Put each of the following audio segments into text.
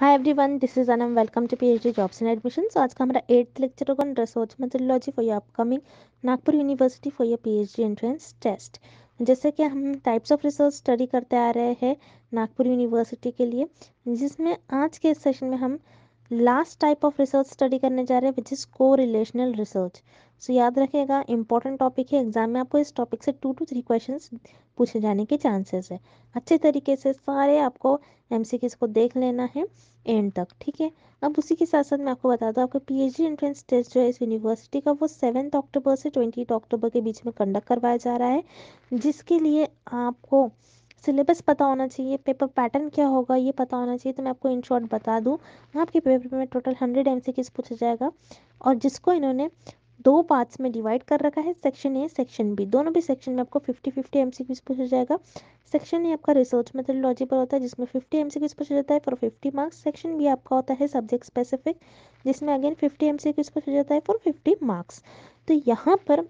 Hi everyone this is Anam welcome to PhD jobs and admissions आज का हमारा eighth lecture होगा research methodology for your upcoming Nagpur university for your PhD entrance test जैसे कि हम types of research study करते आ रहे हैं नागपुर यूनिवर्सिटी के लिए, जिसमें आज के सेशन में हम last type of research study करने जा रहे हैं which is correlational research so याद रखिएगा इंपॉर्टेंट टॉपिक है एग्ज़ाम में आपको इस टॉपिक से टू टू थ्री क्वेश्चंस पूछे जाने के चांसेस है। अच्छे तरीके से सारे आपको एम को देख लेना है एंड तक, ठीक है? अब उसी के साथ साथ मैं आपको बता दूँ, आपका पीएचडी एंट्रेंस टेस्ट जो है इस यूनिवर्सिटी का, वो सेवन्थ अक्टूबर से ट्वेंटी अक्टूबर के बीच में कंडक्ट करवाया जा रहा है, जिसके लिए आपको सिलेबस पता होना चाहिए, पेपर पैटर्न क्या होगा ये पता होना चाहिए तो मैं आपको इन शॉर्ट बता दूँ। आपके पेपर में टोटल हंड्रेड एम सी पूछा जाएगा और जिसको इन्होंने दो पार्ट्स में डिवाइड कर रखा है, सेक्शन ए, सेक्शन बी। दोनों भी सेक्शन में आपको फिफ्टी फिफ्टी एम सी पूछा जाएगा। सेक्शन ए आपका रिसर्च मेथोडोलॉजी पर होता है, जिसमें फिफ्टी एम सी पूछा जाता है for fifty marks section B आपका होता है सब्जेक्ट स्पेसिफिक जिसमें अगेन फिफ्टी एम सी पूछा जाता है फॉर फिफ्टी मार्क्स तो यहाँ पर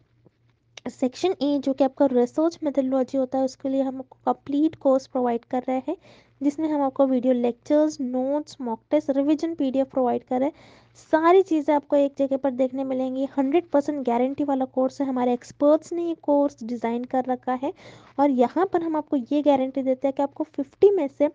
सेक्शन ए जो कि आपका रिसर्च मेथोडोलॉजी होता है, उसके लिए हम आपको कंप्लीट कोर्स प्रोवाइड कर रहे हैं, जिसमें हम आपको video lectures notes mock test revision PDF provide कर रहे हैं। सारी चीज़ें आपको एक जगह पर देखने मिलेंगी। हंड्रेड परसेंट गारंटी वाला कोर्स है। हमारे एक्सपर्ट्स ने ये कोर्स डिज़ाइन कर रखा है और यहाँ पर हम आपको ये गारंटी देते हैं कि आपको फिफ्टी में से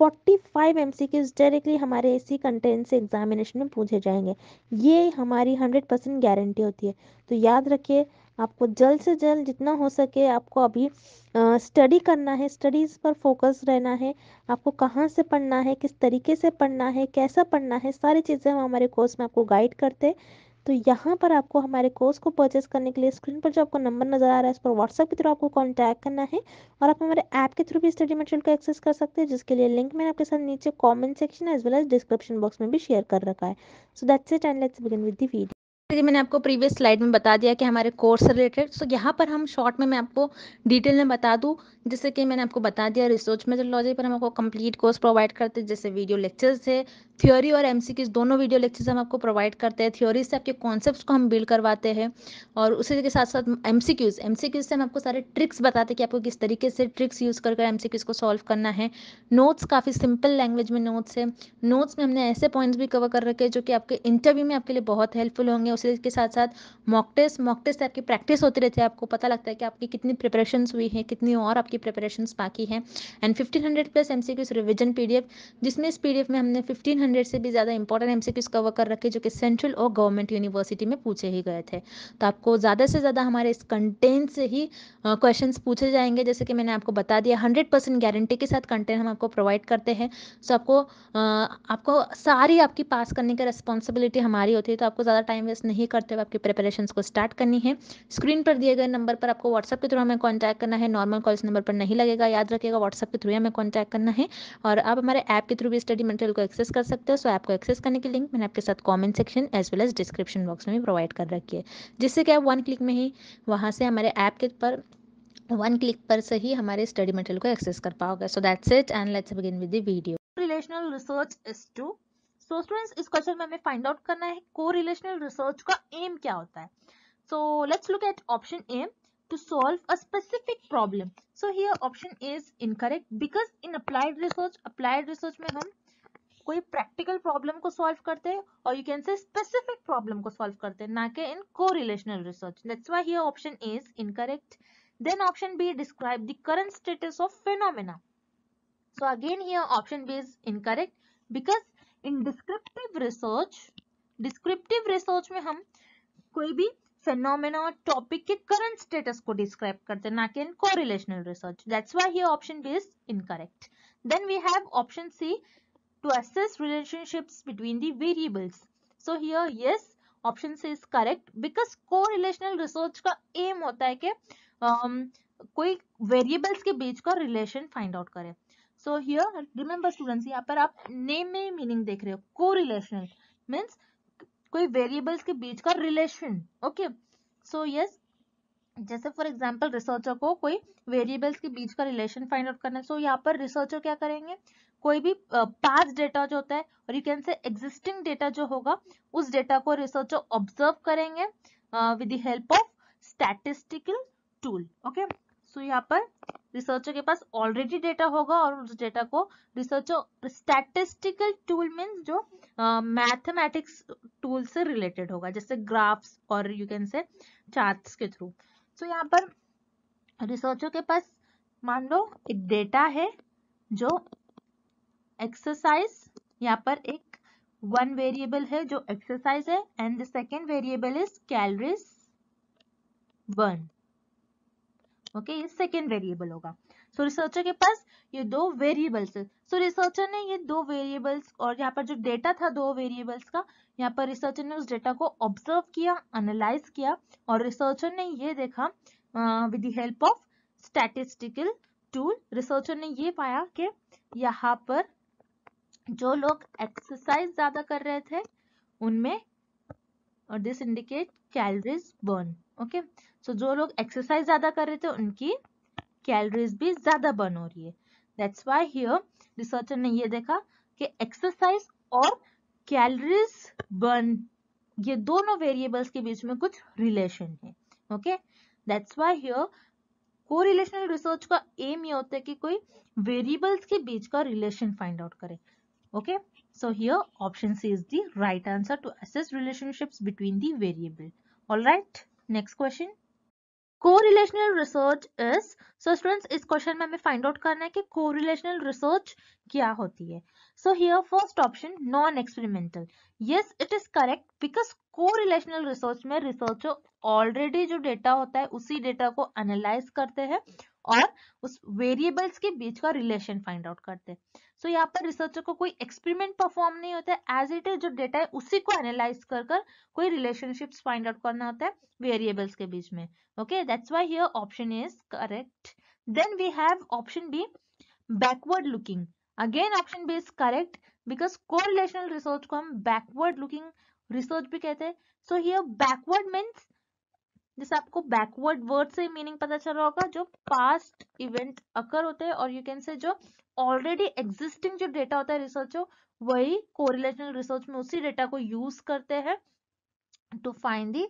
forty five M C directly हमारे इसी कंटेंट से एग्जामिनेशन में पूछे जाएँगे। ये हमारी हंड्रेड परसेंट गारंटी होती है। तो याद रखिए आपको जल्द से जल्द जितना हो सके आपको अभी स्टडी करना है स्टडीज़ पर फोकस रहना है, आपको कहाँ से पढ़ना है, किस तरीके से पढ़ना है, कैसा पढ़ना है, सारी चीज़ें हम हमारे कोर्स में आपको गाइड करते हैं। तो यहाँ पर आपको हमारे कोर्स को परचेस करने के लिए स्क्रीन पर जो आपको नंबर नज़र आ रहा है इस पर व्हाट्सएप के थ्रू आपको कॉन्टैक्ट करना है और आप हमारे ऐप के थ्रू भी स्टडी मटेरियल को एक्सेस कर सकते हैं, जिसके लिए लिंक मैंने आपके साथ नीचे comment section as well as description box में भी शेयर कर रखा है। So that's it and let's begin with the video जैसे मैंने आपको प्रीवियस स्लाइड में बता दिया कि हमारे कोर्स रिलेटेड सो यहाँ पर हम शॉर्ट में मैं आपको डिटेल में बता दूँ जैसे कि मैंने आपको बता दिया रिसर्च मेथोडोलॉजी पर हम आपको कंप्लीट कोर्स प्रोवाइड करते हैं, जैसे वीडियो लेक्चर्स है थ्योरी और एम दोनों वीडियो लेक्चर्स हम आपको प्रोवाइड करते हैं। थ्योरी से आपके कॉन्सेप्ट को हम बिल्ड करवाते हैं और उसी के साथ साथ एम सी एम सी हम आपको सारे ट्रिक्स बताते हैं कि आपको किस तरीके से ट्रिक्स यूज़ कर एम सी क्यूज़ को सॉल्व करना है। नोट्स काफ़ी सिंपल लैंग्वेज में नोट्स है। नोट्स में हमने ऐसे पॉइंट्स भी कवर कर रखे हैं जो कि आपके इंटरव्यू में आपके लिए बहुत हेल्पफुल होंगे। उसी के साथ साथ मॉक टेस्ट मॉक टेस्ट आपकी प्रैक्टिस होती रहती है। आपको पता लगता है कि आपकी कितनी प्रिपरेशन हुई है, कितनी और आपकी प्रिपरेशन बाकी है। And fifteen hundred plus M C Qs revision P D F जिसमें इस पी डी एफ़ में हमने फिफ्टीन हंड्रेड से भी ज़्यादा important M C Qs cover कर रखे, जो कि सेंट्रल और गवर्नमेंट यूनिवर्सिटी में पूछे ही गए थे। तो आपको ज़्यादा से ज़्यादा हमारे इस कंटेंट से ही क्वेश्चन पूछे जाएँगे। जैसे कि मैंने आपको बता दिया हंड्रेड परसेंट गारंटी के साथ कंटेंट हम आपको प्रोवाइड करते हैं। सो आपको आपको सारी आपकी पास करने की रिस्पॉन्सिबिलिटी हमारी होती है। तो आपको ज़्यादा टाइम वेस्ट नहीं करते हुए आपकी प्रिपरेशन को स्टार्ट करनी है। स्क्रीन पर दिए गए नंबर पर आपको व्हाट्सएप के थ्रू हमें कॉन्टैक्ट करना है। नॉर्मल कॉल नंबर पर नहीं लगेगा, याद रखिएगा व्हाट्सअप के थ्रू हमें कॉन्टैक्ट करना है। और आप हमारे ऐप के थ्रू भी स्टडी मटेरियल को एक्सेस कर सकते हो। सो ऐप को एक्सेस करने की लिंक मैंने आपके साथ comment section as well as description box में भी प्रोवाइड कर रखी है। जिससे कि आप वन क्लिक में ही वहाँ से हमारे ऐप के पर वन क्लिक पर से ही हमारे स्टडी मटेरियल को एक्सेस कर पाओगे। So that's it and let's begin with the video relational research is to so students इस क्वेश्चन में हमें फाइंड आउट करना है को रिलेशनल रिसर्च का एम क्या होता है? So let's look at option A to solve a specific problem. So here option is incorrect because in applied research, applied research में हम कोई प्रैक्टिकल प्रॉब्लम को सॉल्व करते हैं और you can say specific problem को सॉल्व करते हैं ना कि in correlational research that's why here option is incorrect then option B describe the current status of phenomena so again here option b is incorrect because in descriptive research descriptive research में हम कोई भी phenomena और topic के current status को describe करते हैं ना कि in correlational research that's why ये option B is incorrect then we have option C to assess relationships between the variables so here yes option C is correct because correlational research का aim होता है कि um, कोई variables के बीच का relation find out करें. So here remember students यहाँ पर आप नेम में मीनिंग देख रहे हो. कोरिलेशनल रिलेशनल मीन्स कोई variables के बीच का relation. Okay. So yes जैसे फॉर एग्ज़ाम्पल रिसर्चर को कोई वेरिएबल्स के बीच का रिलेशन फाइंड आउट करना है सो so, यहाँ पर रिसर्चर क्या करेंगे कोई भी पास डेटा जो होता है और you can say existing data जो होगा उस डेटा को रिसर्चर ऑब्ज़र्व करेंगे with the help of statistical tool okay so so, यहाँ पर रिसर्चर के पास ऑलरेडी डेटा होगा और उस डेटा को रिसर्चर स्टैटिस्टिकल टूल मीन्स जो मैथमेटिक्स टूल से रिलेटेड होगा जैसे ग्राफ्स और यू कैन से चार्ट्स के थ्रू सो so, यहाँ पर रिसर्चर के पास मान लो एक डेटा है जो एक्सरसाइज यहाँ पर एक वन वेरिएबल है जो एक्सरसाइज है and the second variable is calories burn okay ये सेकेंड वेरिएबल होगा। सो so, रिसर्चर के पास ये दो वेरिएबल्स है। सो रिसर्चर ने ये दो वेरिएबल्स और यहाँ पर जो डेटा था दो वेरिएबल्स का यहाँ पर रिसर्चर ने उस डेटा को ऑब्ज़र्व किया एनालाइज किया और रिसर्चर ने ये देखा with help of statistical tool researcher ने ये पाया कि यहाँ पर जो लोग एक्सरसाइज ज़्यादा कर रहे थे उनमें और this indicate calories burn okay so जो लोग एक्सरसाइज ज़्यादा कर रहे थे, उनकी कैलोरीज भी ज़्यादा बर्न हो रही है। दैट्स व्हाई हियर रिसर्चर ने ये देखा कि एक्सरसाइज और कैलोरीज बर्न ये दोनों वेरिएबल्स के बीच में कुछ रिलेशन है okay that's why here correlational research का एम ये होता है कि कोई वेरिएबल्स के बीच का रिलेशन फाइंड आउट करे, okay? So, here option c is the right answer to assess relationships between the variable. All right, next question. Correlational research is so students इस क्वेश्चन में हमें फाइंड आउट करना है कि कोरिलेशनल रिसर्च क्या होती है। So here first option non experimental yes it is correct because correlational research में रिसर्चर ऑलरेडी जो डेटा होता है, उसी डेटा को एनालाइज करते हैं। और उस वेरिएबल्स के बीच का रिलेशन फाइंड आउट करते हैं। सो so, यहाँ पर रिसर्चर को कोई एक्सपेरिमेंट परफॉर्म नहीं होता है। एज इट इज़ जो डेटा है उसी को एनालाइज कर कर कोई रिलेशनशिप्स फाइंड आउट करना होता है वेरिएबल्स के बीच में। Okay that's why here option is correct then we have option B backward looking again option B is correct because correlational research को हम बैकवर्ड लुकिंग रिसर्च भी कहते हैं। सो हियर बैकवर्ड मीन्स जैसे आपको बैकवर्ड वर्ड से meaning पता चल रहा होगा, जो पास्ट इवेंट अकर होते हैं, और यू कैन से जो ऑलरेडी एग्जिस्टिंग जो डेटा होता है रिसर्च वही कोरिलेशनल रिसर्च में उसी डेटा को यूज़ करते हैं to find the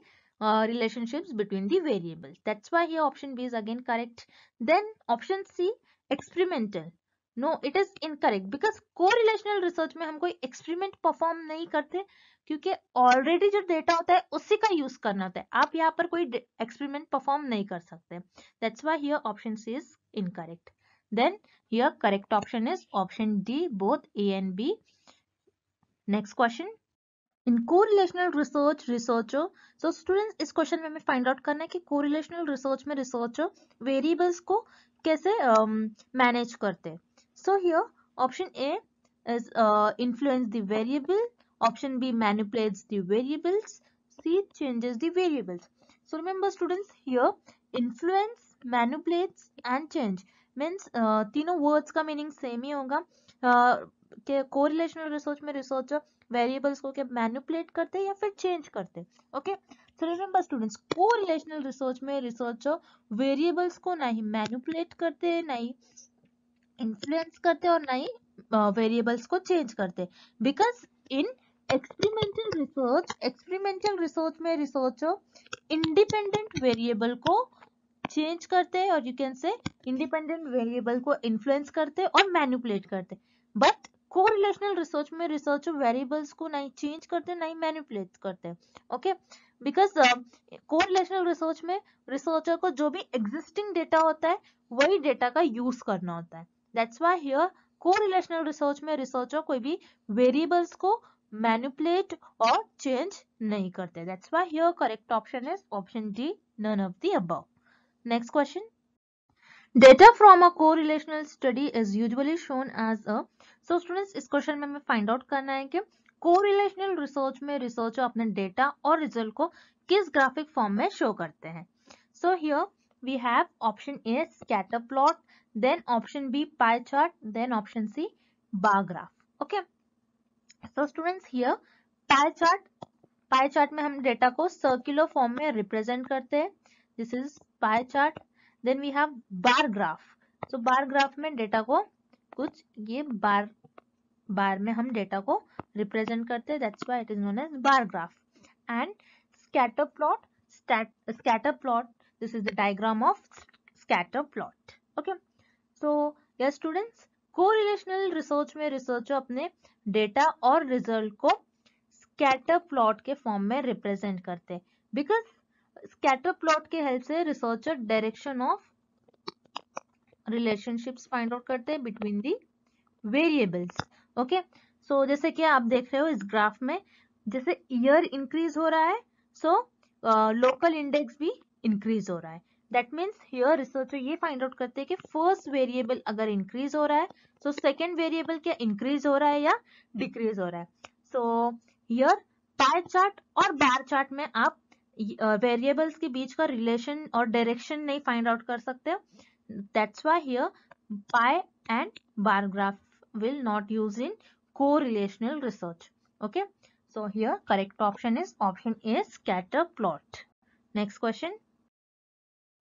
relationships between the variables. That's why here option b is again correct. Then option c, experimental. No it is incorrect because correlational research में हम कोई experiment perform नहीं करते क्योंकि ऑलरेडी जो डेटा होता है उसी का यूज़ करना होता है। आप यहाँ पर कोई एक्सपेरिमेंट परफॉर्म नहीं कर सकते। That's why here option C is incorrect then here correct option is option D both A and B next question in correlational research researcher so students इस क्वेश्चन में हमें फाइंड आउट करना है कि correlational research में researcher variables को कैसे manage um, करते हैं। So here option A is uh, influence the variable, option B manipulates the variables, C changes the variables. So remember students here influence, manipulates and change means uh, words का meaning same ही होगा uh, कि correlational research में researcher variables को क्या manipulate करते हैं या फिर चेंज करते हैं okay so remember students correlational research में रिसर्चर वेरिएबल्स को नहीं मैनिपुलेट करते हैं नहीं इन्फ्लुएंस करते और ना ही वेरिएबल्स को चेंज करते। Because in experimental research experimental research में रिसर्चर इंडिपेंडेंट वेरिएबल को चेंज करते हैं और you can say independent variable को इन्फ्लुएंस करते और मैनिपुलेट करते। बट कोरिलेशनल रिसर्च में रिसर्चर वेरिएबल्स को नहीं चेंज करते, नहीं मैनिपुलेट करते। ओके बिकॉज़ कोरिलेशनल रिसर्च में रिसर्चर को जो भी एग्जिस्टिंग डेटा होता है, वही डेटा का यूज़ करना होता है। That's why here correlational research में रिसर्चर कोई भी वेरिएबल्स को मैनिपुलेट और चेंज नहीं करते। That's why here correct option is option D none of the above next question Data from a correlational study is usually shown as a, so students, इस question में हमें find out करना है कि correlational research में researcher अपने data और result को किस ग्राफिक फॉर्म में शो करते हैं। So here we have option A scatter plot then option B pie chart, then option C bar graph. Okay. So students here pie chart, pie chart में हम data को circular form में represent करते हैं. This is pie chart then we have bar graph तो bar graph में data को कुछ ये बार बार में हम डेटा को रिप्रेजेंट करते हैं. That's why it is known as bar graph and scatter plot scatter plot this is the diagram of scatter plot okay so yes students correlational research में रिसर्चर अपने डेटा और रिज़ल्ट को scatter plot के form में represent करते हैं। Because scatter plot के help से researcher direction of relationships find out करते हैं between the variables okay so जैसे कि आप देख रहे हो इस ग्राफ में, जैसे ईयर इंक्रीज हो रहा है सो लोकल इंडेक्स भी इंक्रीज हो रहा है। दैट मीन्स हियर रिसर्चर ये फाइंड आउट करते हैं कि फ़र्स्ट वेरिएबल अगर इंक्रीज हो रहा है तो सेकेंड वेरिएबल क्या इंक्रीज हो रहा है या डिक्रीज हो रहा है? सो हियर पाई चार्ट और बार चार्ट में आप वेरिएबल्स uh, के बीच का रिलेशन और डायरेक्शन नहीं फाइंड आउट कर सकते। That's why here pie and bar graph will not use in correlational research. Okay? So here correct option is option a scatter plot. Next question.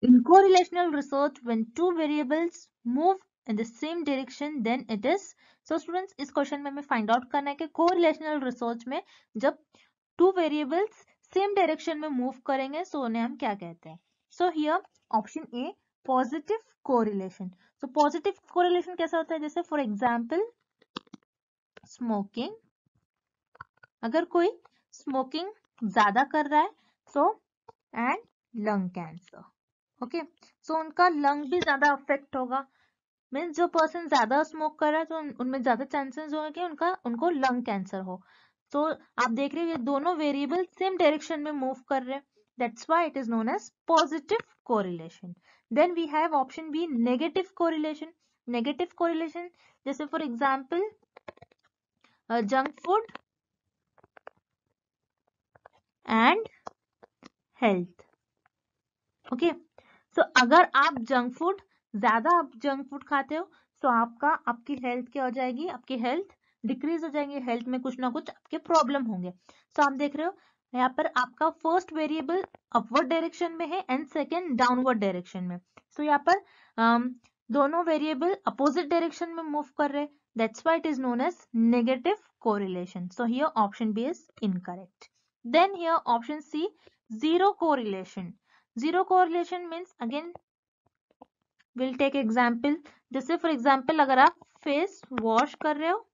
In correlational research, when two variables move in the same direction, then it is so students इस question में हमें find out करना है कि correlational research में जब two variables same direction में move करेंगे सो उन्हें हम क्या कहते हैं? So here option A positive correlation so positive correlation कैसा होता है? जैसे फॉर एग्जांपल स्मोकिंग अगर कोई स्मोकिंग ज़्यादा कर रहा है so and lung cancer okay so उनका लंग भी ज़्यादा अफेक्ट होगा मीन्स जो पर्सन ज़्यादा स्मोक कर रहा है तो उनमें ज़्यादा चांसेस होंगे कि उनका उनको लंग कैंसर हो तो आप देख रहे हो ये दोनों वेरिएबल सेम डायरेक्शन में मूव कर रहे हैं that's why it is known as positive correlation then we have option b negative correlation negative correlation जैसे for example uh, junk food and health okay so so, अगर आप junk food ज़्यादा आप junk food खाते हो तो आपका आपकी हेल्थ क्या हो जाएगी? आपकी हेल्थ डिक्रीज हो जाएँगे। हेल्थ में कुछ ना कुछ आपके प्रॉब्लम होंगे। सो so, आप देख रहे हो यहाँ पर आपका फ़र्स्ट वेरिएबल अपवर्ड डायरेक्शन में है एंड सेकेंड डाउनवर्ड डायरेक्शन में। सो so, यहाँ पर um, दोनों वेरिएबल अपोजिट डायरेक्शन में मूव कर रहे that's why it is known as negative correlation so here option B is incorrect then here option C zero correlation zero correlation means again will take example जैसे for example अगर आप face wash कर रहे हो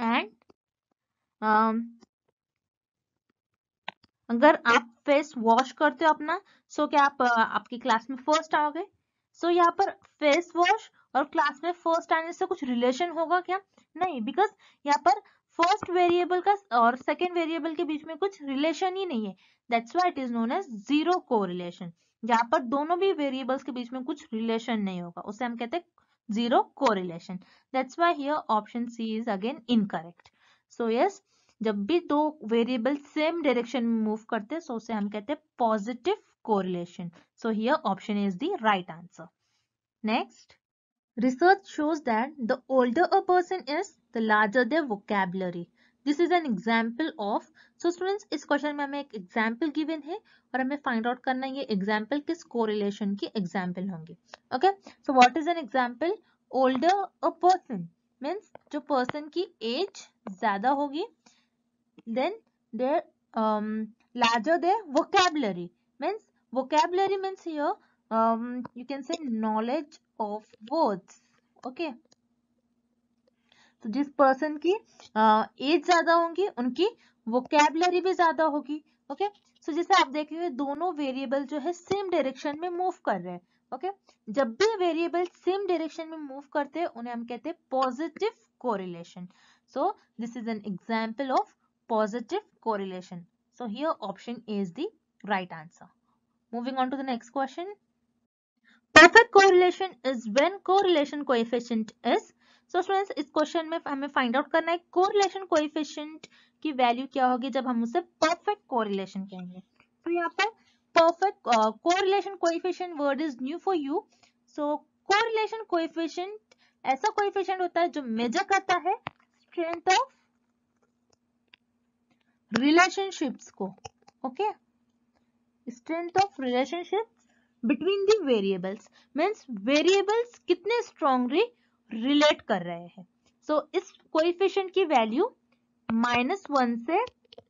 and um, अगर आप face wash करते हो अपना सो so क्या आप आपकी क्लास में फ़र्स्ट आओगे सो so यहाँ पर फेस वॉश और क्लास में फ़र्स्ट आने से कुछ रिलेशन होगा क्या? नहीं बिकॉज़ यहाँ पर फ़र्स्ट वेरिएबल का और सेकेंड वेरिएबल के बीच में कुछ रिलेशन ही नहीं है। That's why it is known as zero correlation जहाँ पर दोनों भी वेरिएबल्स के बीच में कुछ रिलेशन नहीं होगा। उसे हम कहते हैं zero correlation that's why here option C is again incorrect so yes जब भी दो वेरिएबल सेम डायरेक्शन में मूव करते हैं सो उसे हम कहते हैं positive correlation so here option is the right answer next Research shows that the older a person is, the larger their vocabulary. This is an example of so students इस question में हमें एक example given है और हमें find out करना है ये एग्ज़ाम्पल किस कोरिलेशन की एग्ज़ाम्पल होंगी। Okay so what is an example older a person means जो पर्सन की एज ज़्यादा होगी then their larger their vocabulary means vocabulary here um, you can say knowledge of words. Okay? तो जिस person की age ज़्यादा होंगी, उनकी वोकेबलरी भी ज़्यादा होगी ओके सो जैसे आप देखेंगे दोनों वेरिएबल जो है सेम डायरेक्शन में मूव कर रहे हैं ओके जब भी वेरिएबल सेम डायरेक्शन में मूव करते हैं, उन्हें हम कहते हैं positive correlation so this is an example of positive correlation so here option is the right answer moving on to the next question perfect correlation is when correlation coefficient is so students इस question में हमें find out करना है correlation coefficient की value क्या होगी जब हम उसे परफेक्ट कोरिलेशन कहेंगे। तो यहाँ पर perfect correlation coefficient word is new for you so correlation coefficient ऐसा कोइफिशियंट होता है जो मेजर करता है स्ट्रेंथ ऑफ़ रिलेशनशिप्स को okay strength of relationship between the variables means variables कितने स्ट्रॉन्गली रिलेट कर रहे हैं। सो so, इस की वैल्यू माइनस वन से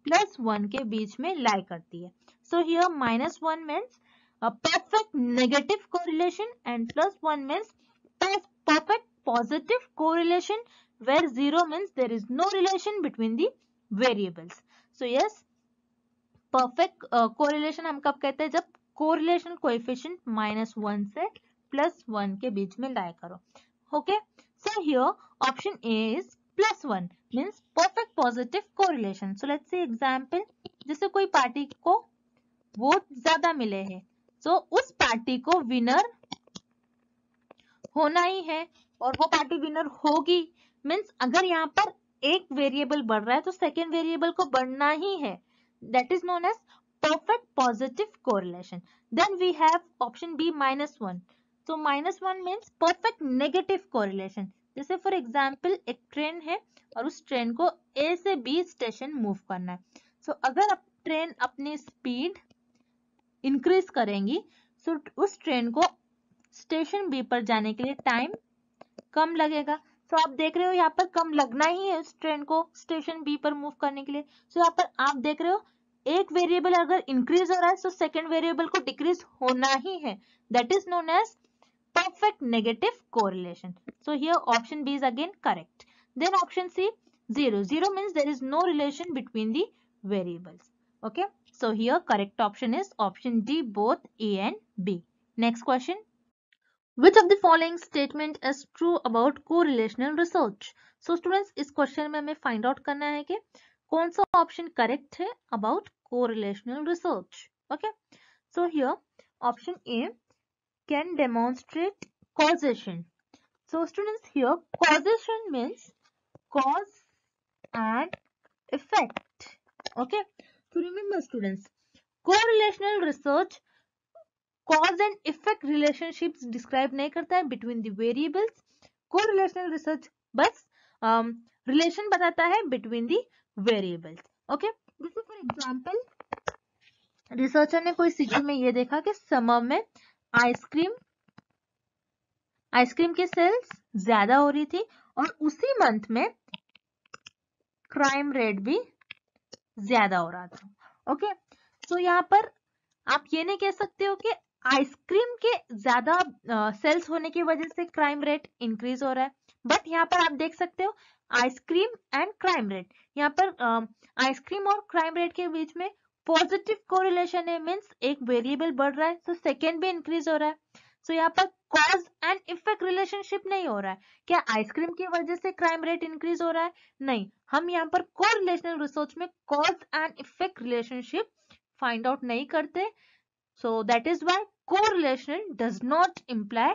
प्लस वन के बीच में लाई करती है। So here minus one means perfect negative correlation and plus one means perfect positive correlation where zero means there is no relation between the variables so yes perfect correlation हम कब कहते हैं? जब कोरिलेशन कोएफिशिएंट माइनस वन से plus one के बीच में लाया करो। okay? So here option a is plus 1 means perfect positive correlation. So let's say example jise koi party ko vote ज़्यादा मिले हैं सो so, उस पार्टी को विनर होना ही है और वो पार्टी विनर होगी। मीन्स अगर यहाँ पर एक वेरिएबल बढ़ रहा है तो सेकेंड वेरिएबल को बढ़ना ही है। That is known as perfect positive correlation then we have option B minus one So minus one means perfect negative correlation जैसे फॉर एग्ज़ाम्पल एक ट्रेन है और उस ट्रेन को ए से बी स्टेशन मूव करना है. सो so, अगर आप ट्रेन अपनी स्पीड इंक्रीज करेंगी सो so उस ट्रेन को स्टेशन बी पर जाने के लिए टाइम कम लगेगा. सो so, आप देख रहे हो यहाँ पर कम लगना ही है उस ट्रेन को स्टेशन बी पर मूव करने के लिए. सो so, यहाँ पर आप देख रहे हो एक वेरिएबल अगर इंक्रीज हो रहा है सो सेकेंड वेरिएबल को डिक्रीज होना ही है. That is known as perfect negative correlation. So here option B is again correct. Then option C 0. 0 means there is no relation between the variables. Okay. So here correct option is option D both A and B. Next question. Which of the following statement is true about correlational research? So students इस question में हमें find out करना है कि कौन सा option correct है about correlational research. Okay. So here option A can demonstrate causation. So students here causation means cause and effect. Okay. So remember students correlational research cause and effect relationships describe नहीं करता है between the variables. Correlational research बस um, relation बताता है between the variables. Okay. जैसे for example researcher ने कोई city में ये देखा कि समर में आइसक्रीम आइसक्रीम के सेल्स ज़्यादा हो रही थी और उसी मंथ में क्राइम रेट भी ज़्यादा हो रहा था। ओके? सो यहाँ पर आप ये नहीं कह सकते हो कि आइसक्रीम के ज़्यादा सेल्स होने की वजह से क्राइम रेट इंक्रीज हो रहा है। बट यहाँ पर आप देख सकते हो आइसक्रीम एंड क्राइम रेट। यहाँ पर आइसक्रीम और क्राइम रेट के बीच में पॉजिटिव कोरिलेशन है मीन्स एक वेरिएबल बढ़ रहा है तो सेकेंड भी इंक्रीज हो रहा है। सो so, यहाँ पर कॉज एंड इफ़ेक्ट रिलेशनशिप नहीं हो रहा है। क्या आइसक्रीम की वजह से क्राइम रेट इंक्रीज हो रहा है? नहीं। हम यहाँ पर कोरिलेशनल रिसर्च में cause and effect relationship find out नहीं करते। So that is why correlation does not imply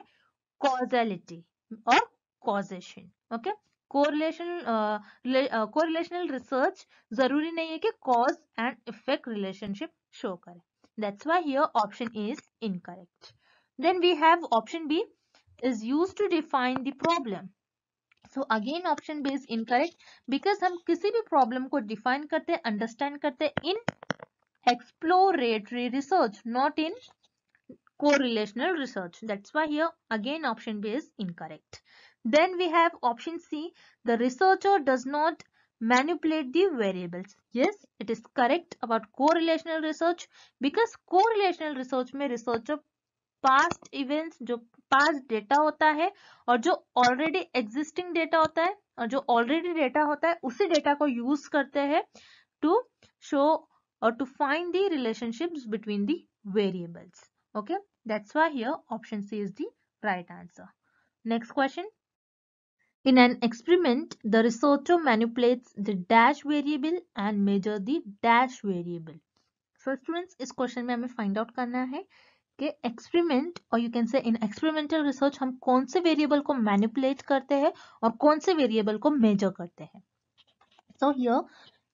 causality और causation okay correlation correlational research ज़रूरी नहीं है कि cause and effect relationship show करे। That's why here option is incorrect then we have option B is use to define the problem so again option B is incorrect because हम किसी भी problem को define करते हैं understand करते हैं in exploratory research not in correlational research that's why here again option B is incorrect then we have option C. The researcher does not manipulate the variables. Yes, it is correct about correlational research because correlational research में researcher past events जो past data होता है और जो already existing data होता है और जो already data होता है उसी data को use करते हैं to show or to find the relationships between the variables. Okay, that's why here option C is the right answer. Next question. In an experiment, the researcher manipulates the dash variable and measure the dash variable. So students, इस question में हमें find out करना है कि experiment और you can say in experimental research हम कौन से variable को manipulate करते हैं और कौन से variable को measure करते हैं. So here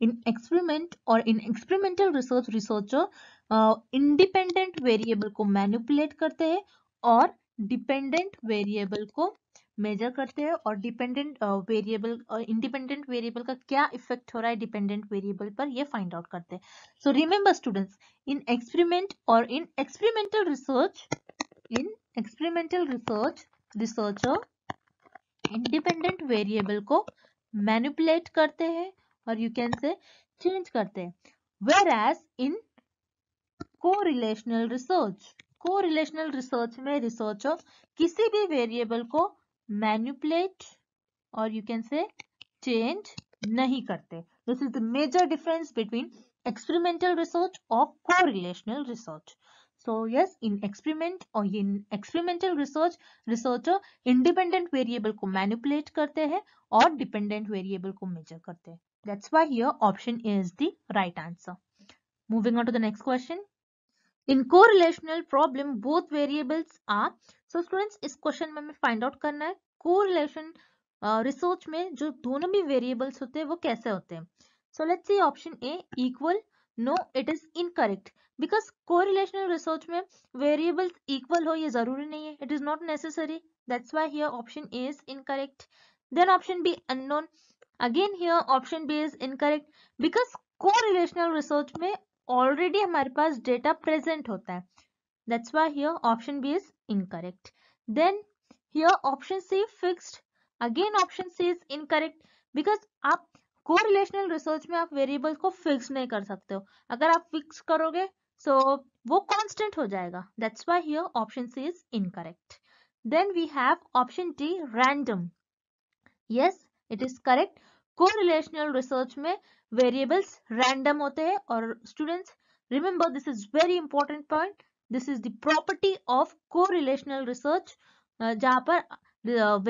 in experiment or in experimental research researcher uh, independent variable को manipulate करते हैं और dependent variable को मेजर करते हैं और डिपेंडेंट वेरिएबल और इंडिपेंडेंट वेरिएबल का क्या इफ़ेक्ट हो रहा है डिपेंडेंट वेरिएबल पर ये फाइंड आउट करते हैं। So remember students in experiment और in experimental research in experimental research researcher independent variable को मैनिपुलेट करते हैं और यू कैन से चेंज करते हैं। Where as in correlational research correlational research में रिसर्चर किसी भी वेरिएबल को मैन्युपुलेट और यू कैन से चेंज नहीं करते। This is the major difference between experimental research और correlational research so yes in experiment और in experimental research researcher independent variable को मैन्युपुलेट करते हैं और डिपेंडेंट वेरिएबल को मेजर करते हैं। That's why your option is the right answer moving on to the next question in correlational problem both variables are so students इस question में हमें find out करना है correlation रिसर्च uh, में जो दोनों भी वेरिएबल्स होते हैं वो कैसे होते हैं? So let's see option A equal no it is incorrect because correlational research में वेरिएबल्स इक्वल हो ये ज़रूरी नहीं है it is not necessary that's why here option A is incorrect then option B unknown again here option B is incorrect because correlational research में already हमारे पास data present होता है। That's why here option B is incorrect then here option C fixed again option C is incorrect because आप correlational research में आप variables को fix नहीं कर सकते हो। अगर आप फिक्स करोगे सो so, वो कांस्टेंट हो जाएगा। That's why here option C is incorrect then we have option D random yes it is correct correlational research में वेरिएबल्स रैंडम होते हैं और students remember this is very important point this is the property of correlational research जहां पर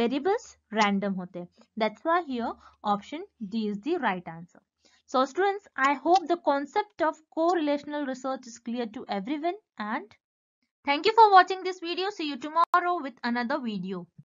variables random होते हैं that's why here option D is the right answer So students, I hope the concept of correlational research is clear to everyone and thank you for watching this video. See you tomorrow with another video.